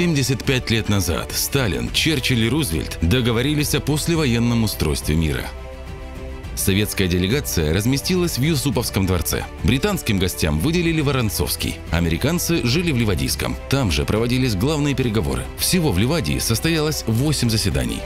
75 лет назад Сталин, Черчилль и Рузвельт договорились о послевоенном устройстве мира. Советская делегация разместилась в Юсуповском дворце. Британским гостям выделили Воронцовский. Американцы жили в Ливадийском. Там же проводились главные переговоры. Всего в Ливадии состоялось 8 заседаний.